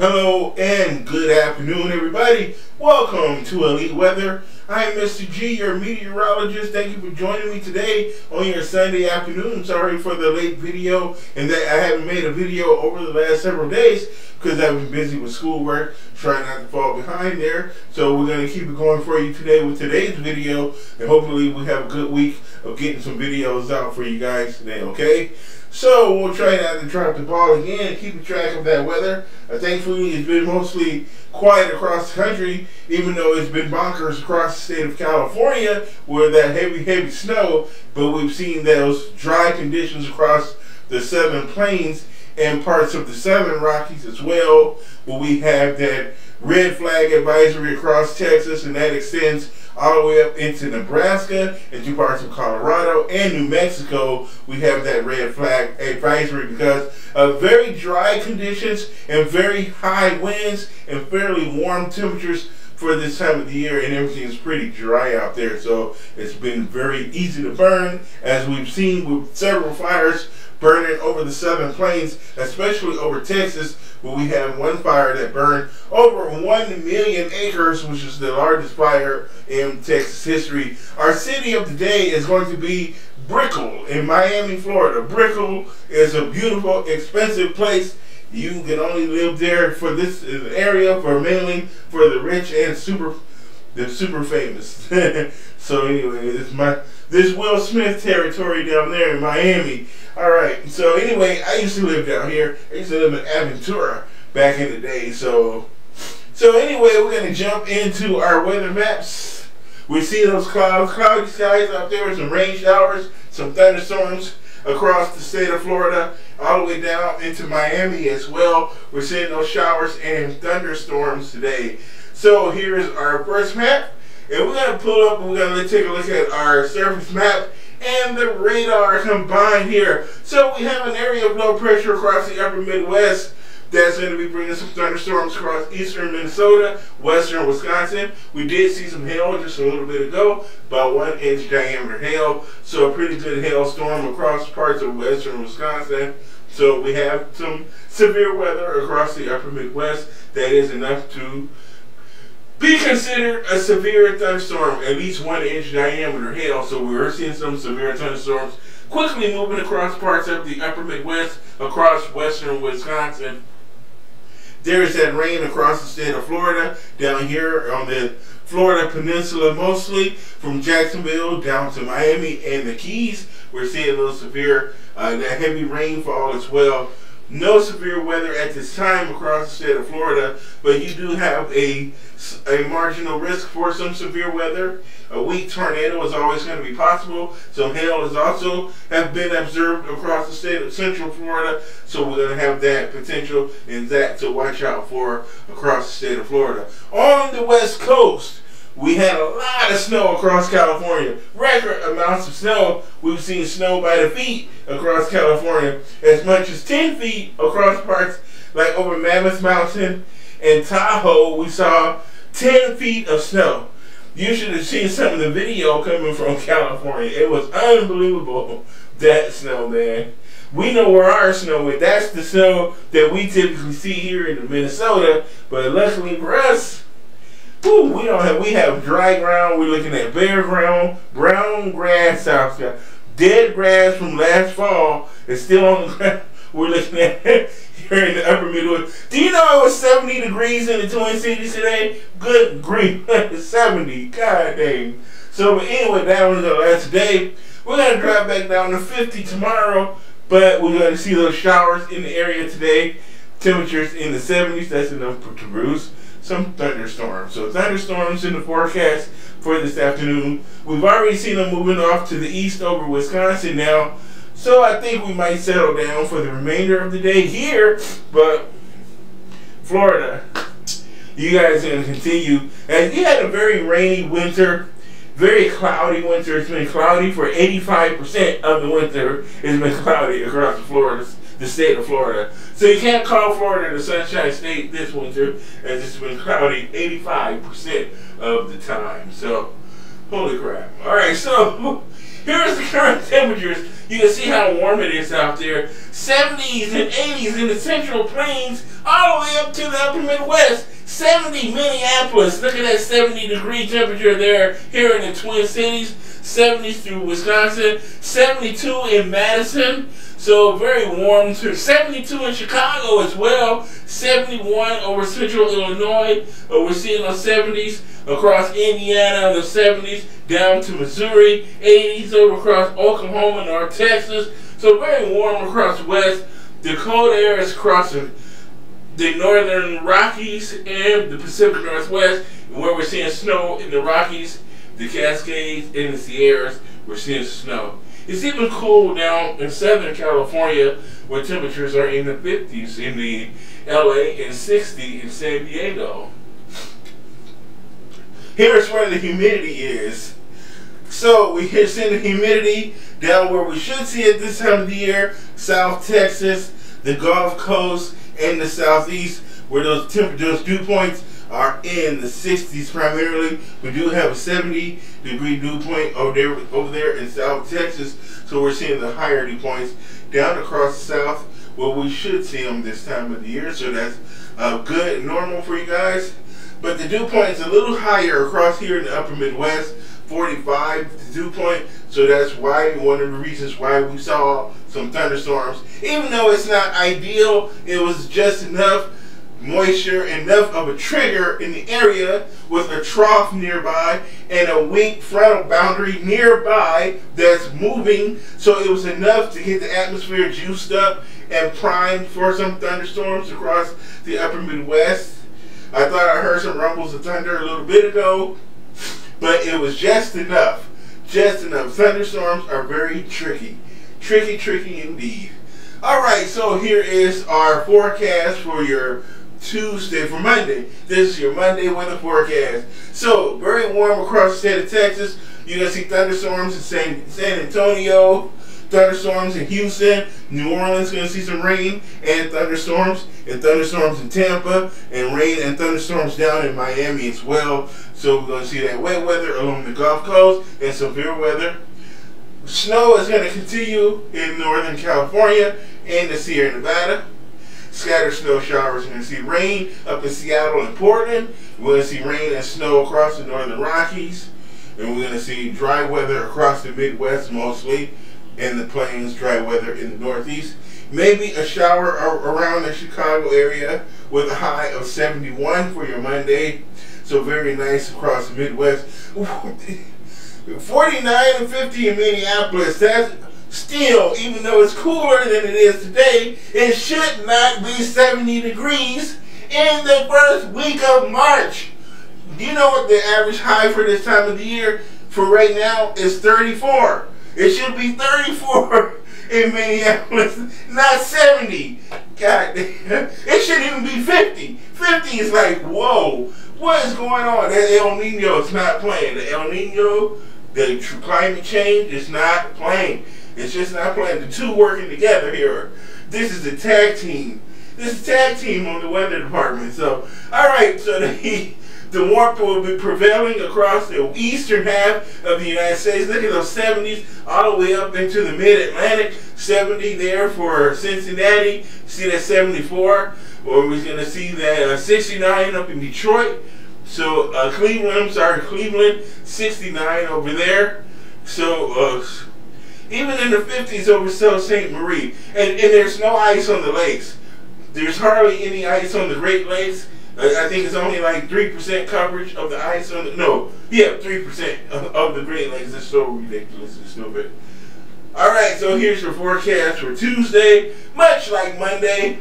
Hello and good afternoon, everybody. Welcome to Elite Weather. I'm Mr. G, your meteorologist. Thank you for joining me today on your Sunday afternoon. Sorry for the late video and that I haven't made a video over the last several days because I've been busy with schoolwork, trying not to fall behind there. So we're going to keep it going for you today with today's video and hopefully we have a good week of getting some videos out for you guys today, okay? So we'll try not to drop the ball again, keeping track of that weather. Uh, thankfully, it's been mostly quiet across the country, even though it's been bonkers across the state of California with that heavy, heavy snow. But we've seen those dry conditions across the southern plains and parts of the southern Rockies as well, where we have that red flag advisory across Texas, and that extends all the way up into Nebraska, into parts of Colorado and New Mexico. We have that red flag advisory because of very dry conditions and very high winds and fairly warm temperatures for this time of the year and everything is pretty dry out there so it's been very easy to burn as we've seen with several fires burning over the southern plains especially over Texas where we have one fire that burned over 1 million acres, which is the largest fire in Texas history. Our city of the day is going to be Brickell in Miami, Florida. Brickell is a beautiful, expensive place. You can only live there for this area, for mainly for the rich and super, the super famous. so anyway, it's my this Will Smith territory down there in Miami. All right. So anyway, I used to live down here. I used to live in Aventura back in the day. So, so anyway, we're gonna jump into our weather maps. We see those clouds, cloudy skies out there, some rain showers, some thunderstorms across the state of Florida, all the way down into Miami as well. We're seeing those showers and thunderstorms today. So here's our first map. And we're going to pull up and we're going to take a look at our surface map and the radar combined here. So we have an area of low pressure across the upper Midwest that's going to be bringing some thunderstorms across eastern Minnesota, western Wisconsin. We did see some hail just a little bit ago, about one inch diameter hail. So a pretty good hailstorm across parts of western Wisconsin. So we have some severe weather across the upper Midwest. That is enough to be considered a severe thunderstorm, at least one inch diameter hail. So we're seeing some severe thunderstorms quickly moving across parts of the upper Midwest, across western Wisconsin. There's that rain across the state of Florida, down here on the Florida Peninsula mostly, from Jacksonville down to Miami and the Keys. We're seeing a little severe, uh, that heavy rainfall as well no severe weather at this time across the state of Florida, but you do have a, a marginal risk for some severe weather. A weak tornado is always going to be possible. Some hail is also have been observed across the state of central Florida, so we're going to have that potential and that to watch out for across the state of Florida. On the west coast, we had a lot of snow across California. Record amounts of snow. We've seen snow by the feet across California. As much as 10 feet across parts like over Mammoth Mountain and Tahoe, we saw 10 feet of snow. You should have seen some of the video coming from California. It was unbelievable, that snow, man. We know where our snow is. That's the snow that we typically see here in Minnesota. But luckily for us, Whew, we don't have we have dry ground. We're looking at bare ground, brown grass out there, dead grass from last fall is still on the ground. We're looking at here in the upper Midwest. Do you know it was 70 degrees in the Twin Cities today? Good grief, 70. God dang. So, but anyway, that was the last day. We're gonna drop back down to 50 tomorrow, but we're gonna see those showers in the area today. Temperatures in the 70s. That's enough to produce some thunderstorms. So thunderstorms in the forecast for this afternoon. We've already seen them moving off to the east over Wisconsin now. So I think we might settle down for the remainder of the day here. But Florida, you guys are going to continue. And you had a very rainy winter, very cloudy winter. It's been cloudy for 85% of the winter. It's been cloudy across Florida the state of Florida. So you can't call Florida the Sunshine State this winter, as it's been cloudy 85% of the time. So, holy crap. All right, so Here's the current temperatures. You can see how warm it is out there. 70s and 80s in the central plains, all the way up to the upper Midwest. 70 Minneapolis. Look at that 70 degree temperature there here in the Twin Cities. 70s through Wisconsin. 72 in Madison. So very warm. 72 in Chicago as well. 71 over central Illinois. We're seeing those 70s across Indiana in the 70s down to Missouri. 80s over across Oklahoma, North Texas. So very warm across west. The cold air is crossing the northern Rockies and the Pacific Northwest, where we're seeing snow in the Rockies, the Cascades, and the Sierras. We're seeing snow. It's even cold down in Southern California where temperatures are in the 50s in the LA and 60 in San Diego. Here's where the humidity is. So we are seeing the humidity down where we should see it this time of the year, South Texas, the Gulf Coast, and the Southeast, where those temperatures, dew points are in the 60s primarily. We do have a 70 degree dew point over there, over there in South Texas, so we're seeing the higher dew points down across the south where we should see them this time of the year, so that's uh, good and normal for you guys. But the dew point is a little higher across here in the upper Midwest, 45 dew point, so that's why one of the reasons why we saw some thunderstorms. Even though it's not ideal, it was just enough moisture, enough of a trigger in the area with a trough nearby and a weak frontal boundary nearby that's moving. So it was enough to get the atmosphere juiced up and primed for some thunderstorms across the upper Midwest. I thought I heard some rumbles of thunder a little bit ago, but it was just enough. Just enough. Thunderstorms are very tricky. Tricky, tricky indeed. All right, so here is our forecast for your Tuesday for Monday. This is your Monday weather forecast. So, very warm across the state of Texas. You're to see thunderstorms in San, San Antonio, thunderstorms in Houston. New Orleans going to see some rain and thunderstorms, and thunderstorms in Tampa, and rain and thunderstorms down in Miami as well. So, we're going to see that wet weather along the Gulf Coast and severe weather. Snow is going to continue in Northern California and the Sierra Nevada scattered snow showers. We're going to see rain up in Seattle and Portland. We're going to see rain and snow across the northern Rockies. And we're going to see dry weather across the Midwest mostly. And the plains, dry weather in the Northeast. Maybe a shower around the Chicago area with a high of 71 for your Monday. So very nice across the Midwest. 49 and 50 in Minneapolis. That's Still, even though it's cooler than it is today, it should not be 70 degrees in the first week of March. Do you know what the average high for this time of the year for right now is 34? It should be 34 in Minneapolis, not 70. God damn. It shouldn't even be 50. 50 is like, whoa, what is going on? That El Nino is not playing. The El Nino, the climate change is not playing. It's just not playing. The two working together here. This is a tag team. This is tag team on the weather department. So, all right. So the the warmth will be prevailing across the eastern half of the United States. Look at those 70s all the way up into the mid-Atlantic. 70 there for Cincinnati. See that 74. Or we're going to see that uh, 69 up in Detroit. So uh, Cleveland, I'm sorry, Cleveland, 69 over there. So uh, even in the 50s over South St. Marie. And, and there's no ice on the lakes. There's hardly any ice on the Great Lakes. I think it's only like 3% coverage of the ice on the, no, yeah, 3% of, of the Great Lakes. It's so ridiculous and stupid. Alright, so here's your forecast for Tuesday. Much like Monday,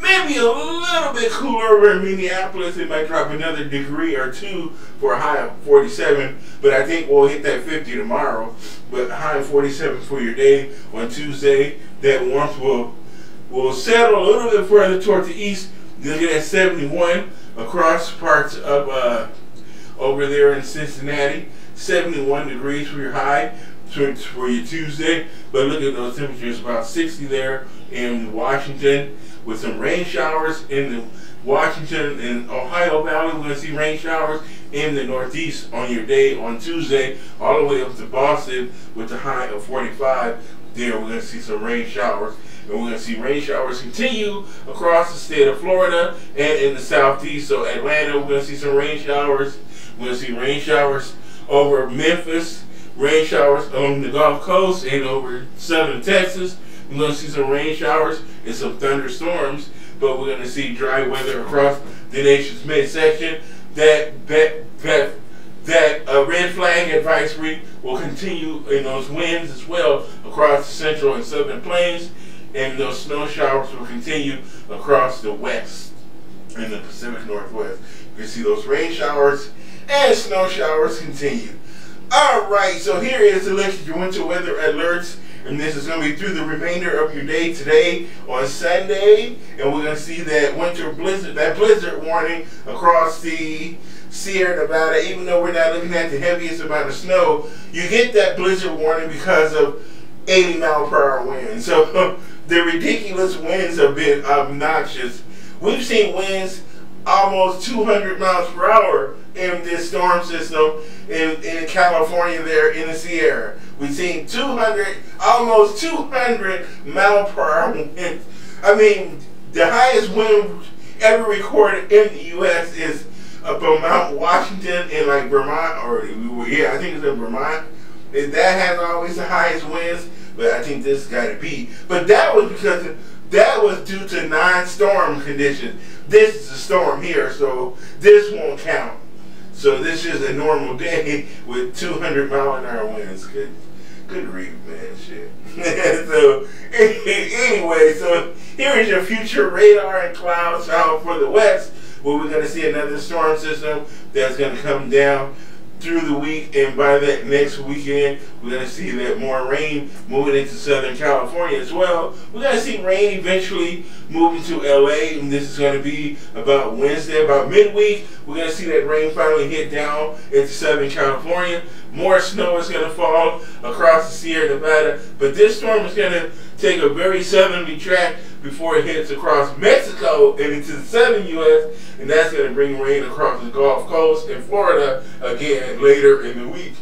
maybe a little bit cooler over in Minneapolis. It might drop another degree or two for a high of 47, but I think we'll hit that 50 tomorrow. But high of 47 for your day on Tuesday. That warmth will will settle a little bit further toward the east. You'll get at 71 across parts of uh, over there in Cincinnati. 71 degrees for your high for your Tuesday. But look at those temperatures, about 60 there in Washington with some rain showers in the Washington and Ohio Valley. We're going to see rain showers in the Northeast on your day on Tuesday, all the way up to Boston with the high of 45. There, we're going to see some rain showers. And we're going to see rain showers continue across the state of Florida and in the southeast. So, Atlanta, we're going to see some rain showers. We're going to see rain showers over Memphis, rain showers on the Gulf Coast and over southern Texas. We're going to see some rain showers and some thunderstorms, but we're going to see dry weather across the nation's midsection. That that that that uh, red flag advisory will continue in those winds as well across the central and southern plains, and those snow showers will continue across the west and the Pacific Northwest. You can see those rain showers and snow showers continue. All right, so here is the list of your winter weather alerts. And this is going to be through the remainder of your day today on Sunday. And we're going to see that winter blizzard, that blizzard warning across the Sierra Nevada. Even though we're not looking at the heaviest amount of snow, you get that blizzard warning because of 80 mile per hour winds. So the ridiculous winds have been obnoxious. We've seen winds almost 200 miles per hour in this storm system in, in California there in the Sierra. We've seen 200, almost 200 mile per hour winds. I mean, the highest wind ever recorded in the U.S. is up on Mount Washington in like Vermont, or yeah, I think it's in Vermont. And that has always the highest winds, but I think this got to be. But that was because that was due to non-storm conditions. This is a storm here, so this won't count. So this is a normal day with 200 mile an hour winds. Good, good grief, man, shit. so anyway, so here is your future radar and clouds out for the west, where we're going to see another storm system that's going to come down through the week, and by that next weekend, we're going to see that more rain moving into Southern California as well. We're going to see rain eventually moving to LA, and this is going to be about Wednesday, about midweek. We're going to see that rain finally hit down into Southern California. More snow is going to fall across the Sierra Nevada, but this storm is going to take a very southerly track before it heads across Mexico and into the southern U.S., and that's going to bring rain across the Gulf Coast and Florida again later in the week.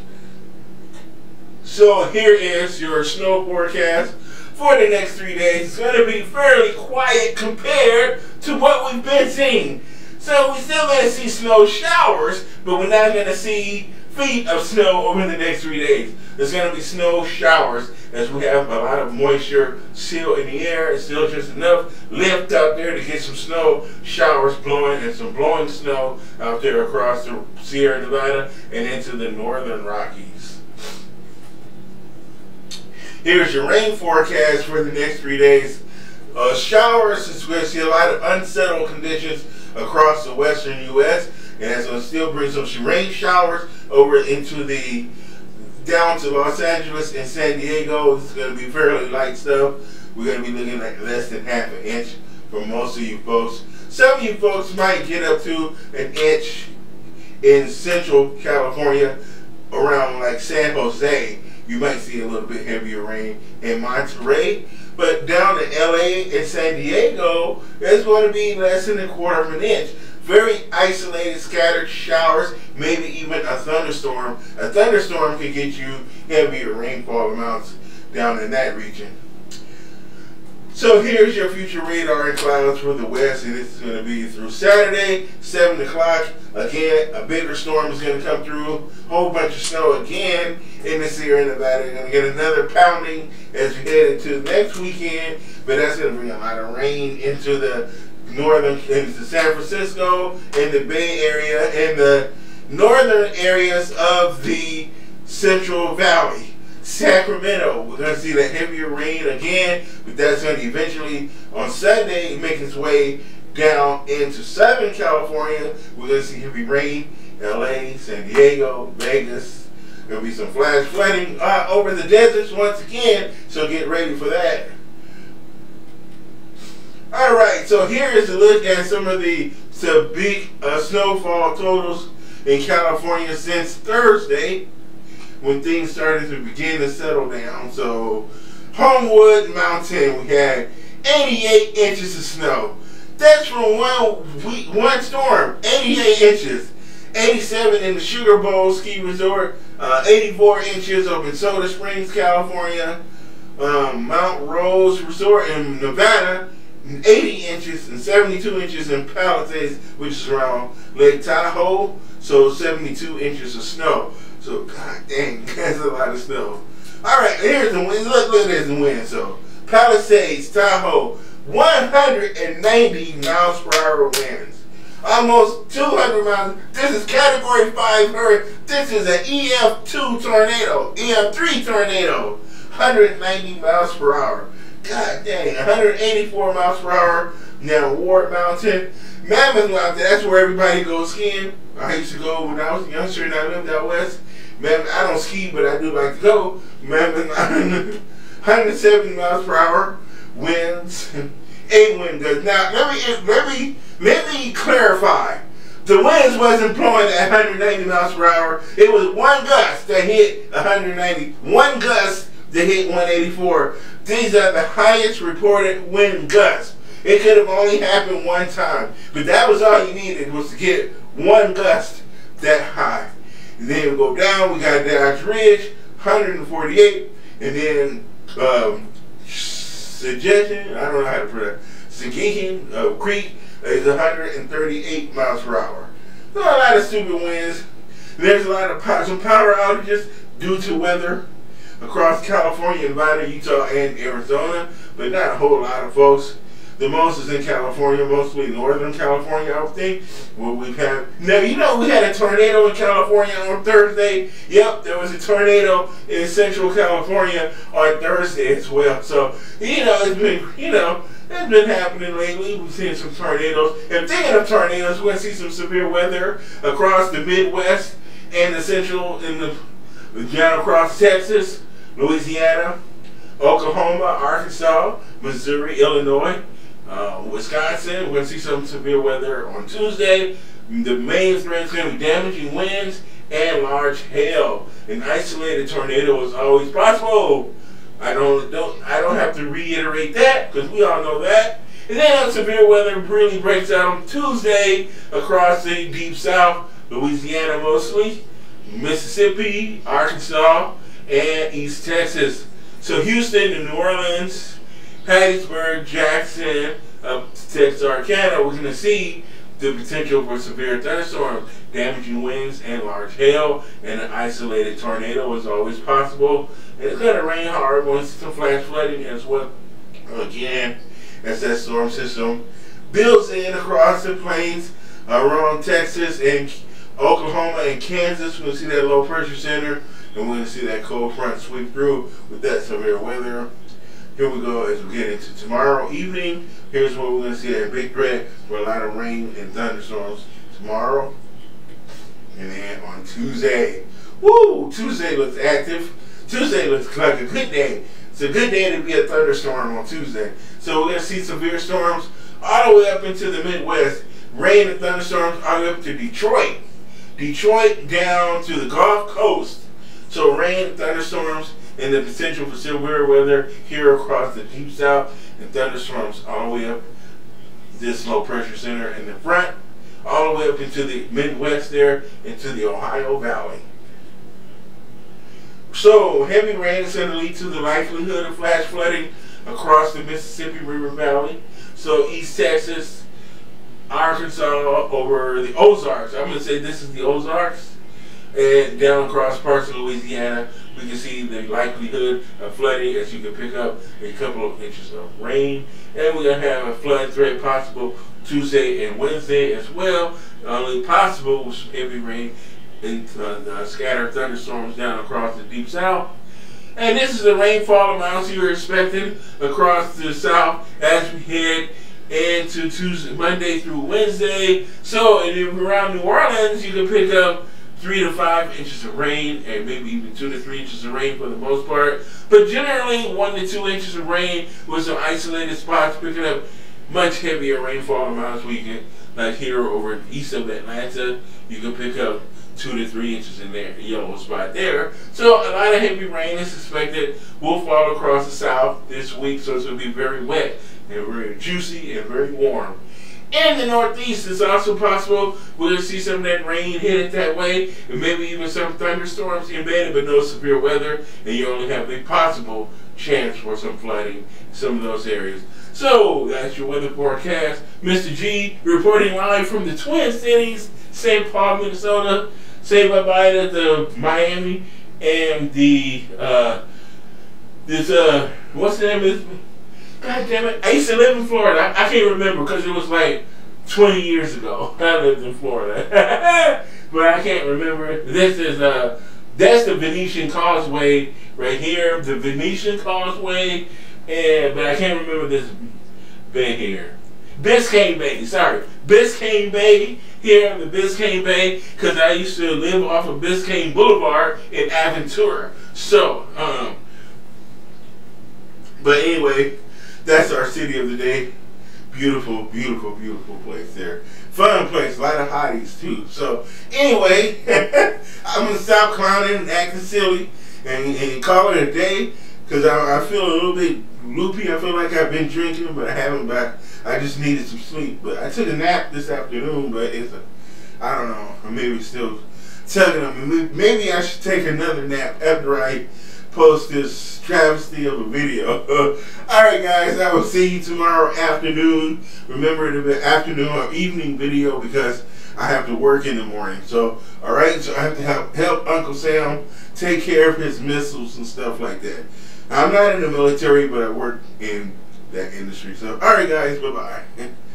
So here is your snow forecast for the next three days. It's going to be fairly quiet compared to what we've been seeing. So we're still going to see snow showers, but we're not going to see feet of snow over the next three days. There's going to be snow showers as we have a lot of moisture still in the air. It's still just enough lift out there to get some snow showers blowing and some blowing snow out there across the Sierra Nevada and into the northern Rockies. Here's your rain forecast for the next three days. Uh, showers, it's going to see a lot of unsettled conditions across the western U.S. And it's going to still bring some rain showers over into the down to Los Angeles and San Diego. It's going to be fairly light stuff. We're going to be looking at less than half an inch for most of you folks. Some of you folks might get up to an inch in central California around like San Jose. You might see a little bit heavier rain in Monterey. But down in LA and San Diego, it's going to be less than a quarter of an inch very isolated, scattered showers, maybe even a thunderstorm. A thunderstorm can get you heavier rainfall amounts down in that region. So here's your future radar and clouds for the west, and is going to be through Saturday, 7 o'clock. Again, a bigger storm is going to come through, whole bunch of snow again in the Sierra Nevada. You're going to get another pounding as we head into next weekend, but that's going to bring a lot of rain into the northern into San Francisco, in the Bay Area, in the northern areas of the Central Valley. Sacramento, we're going to see that heavier rain again, but that's going to eventually, on Sunday, make its way down into Southern California. We're going to see heavy rain, LA, San Diego, Vegas. There'll be some flash flooding uh, over the deserts once again, so get ready for that. All right, so here is a look at some of the big uh, snowfall totals in California since Thursday when things started to begin to settle down. So Homewood Mountain, we had 88 inches of snow. That's from one week, one storm, 88 inches. 87 in the Sugar Bowl Ski Resort, uh, 84 inches up in Soda Springs, California, um, Mount Rose Resort in Nevada, 80 inches and 72 inches in Palisades, which is around Lake Tahoe, so 72 inches of snow. So, god dang, that's a lot of snow. All right, here's the wind. Look, look, there's the wind. So, Palisades, Tahoe, 190 miles per hour winds. Almost 200 miles. This is Category 5 hurricane. This is an EF2 tornado, EF3 tornado. 190 miles per hour. God dang, 184 miles per hour. Now Ward Mountain, Mammoth Mountain. That's where everybody goes skiing. I used to go when I was a youngster and I lived out west. Man, I don't ski, but I do like to go. Mammoth Mountain, 170 miles per hour. Winds, eight wind gusts. Now let me let me let me clarify. The winds wasn't blowing at 190 miles per hour. It was one gust that hit 190. One gust that hit 184. These are the highest reported wind gusts. It could have only happened one time, but that was all you needed was to get one gust that high. And then we go down, we got Dodge Ridge, 148, and then um, Suggestion, I don't know how to pronounce Seguin uh, Creek is 138 miles per hour. So a lot of stupid winds. There's a lot of some power outages due to weather across California, Nevada, Utah, and Arizona, but not a whole lot of folks. The most is in California, mostly Northern California, I would think. Where we've had now, you know, we had a tornado in California on Thursday. Yep, there was a tornado in Central California on Thursday as well. So you know, it's been you know. It's been happening lately. We've seen some tornadoes. And thinking of tornadoes, we're going to see some severe weather across the Midwest and the Central and the the down across Texas. Louisiana, Oklahoma, Arkansas, Missouri, Illinois, uh, Wisconsin. We're going to see some severe weather on Tuesday. The main threat is going to be damaging winds and large hail. An isolated tornado is always possible. I don't, don't I don't have to reiterate that because we all know that. And then severe weather really breaks out on Tuesday across the deep south, Louisiana mostly, Mississippi, Arkansas, and East Texas. So Houston New Orleans, Hattiesburg, Jackson, uh, up to Texarkana, we're going to see the potential for severe thunderstorms, damaging winds, and large hail, and an isolated tornado is always possible. And it's going to rain hard. See some flash flooding as well. Again, as that storm system builds in across the plains around Texas and Oklahoma and Kansas. we'll see that low pressure center and we're going to see that cold front sweep through with that severe weather. Here we go as we get into tomorrow evening. Here's where we're going to see that big threat for a lot of rain and thunderstorms tomorrow. And then on Tuesday, woo, Tuesday looks active. Tuesday looks like a good day. It's a good day to be a thunderstorm on Tuesday. So we're going to see severe storms all the way up into the Midwest. Rain and thunderstorms all the way up to Detroit. Detroit down to the Gulf Coast. So rain, thunderstorms, and the potential for severe weather here across the deep south, and thunderstorms all the way up this low pressure center in the front, all the way up into the Midwest there, into the Ohio Valley. So heavy rain is going to lead to the likelihood of flash flooding across the Mississippi River Valley. So East Texas, Arkansas, over the Ozarks. I'm going to say this is the Ozarks and down across parts of Louisiana, we can see the likelihood of flooding as you can pick up a couple of inches of rain. And we're going to have a flood threat possible Tuesday and Wednesday as well. Only possible with heavy rain and uh, scattered thunderstorms down across the deep south. And this is the rainfall amounts you're expecting across the south as we head into Tuesday, Monday through Wednesday. So if you're around New Orleans, you can pick up three to five inches of rain and maybe even two to three inches of rain for the most part. But generally, one to two inches of rain with some isolated spots picking up much heavier rainfall amounts we can, like here over east of Atlanta, you can pick up two to three inches in there, yellow spot there. So a lot of heavy rain is expected will fall across the south this week, so it's going to be very wet and very juicy and very warm In the northeast, it's also possible we'll see some of that rain hit it that way, and maybe even some thunderstorms embedded, but no severe weather, and you only have a possible chance for some flooding in some of those areas. So that's your weather forecast. Mr. G reporting live from the Twin Cities, St. Paul, Minnesota. Say bye bye to the Miami and the uh, this uh what's the name of this? God damn it! I used to live in Florida. I, I can't remember because it was like 20 years ago. I lived in Florida, but I can't remember. This is uh that's the Venetian Causeway right here. The Venetian Causeway, and but I can't remember this bay here. Biscayne Bay, sorry, Biscayne Bay here in the Biscayne Bay because I used to live off of Biscayne Boulevard in Aventura. So, um, but anyway, that's our city of the day. Beautiful, beautiful, beautiful place there. Fun place, a lot of hotties too. So anyway, I'm gonna stop clowning and acting silly and, and call it a day because I, I feel a little bit loopy. I feel like I've been drinking, but I haven't. But I just needed some sleep. But I took a nap this afternoon, but it's a, I don't know. Maybe still tugging on me. Maybe I should take another nap after I post this travesty of a video. Alright guys, I will see you tomorrow afternoon. Remember the afternoon or evening video because I have to work in the morning. So, alright, so I have to help, help Uncle Sam take care of his missiles and stuff like that. I'm not in the military, but I work in that industry. So, alright guys, bye-bye.